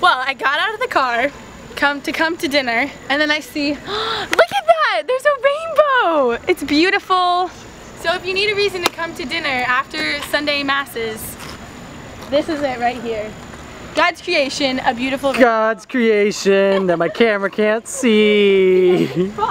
Well, I got out of the car, come to come to dinner, and then I see, look at that! There's a rainbow! It's beautiful. So if you need a reason to come to dinner after Sunday masses, this is it right here. God's creation, a beautiful God's creation that my camera can't see.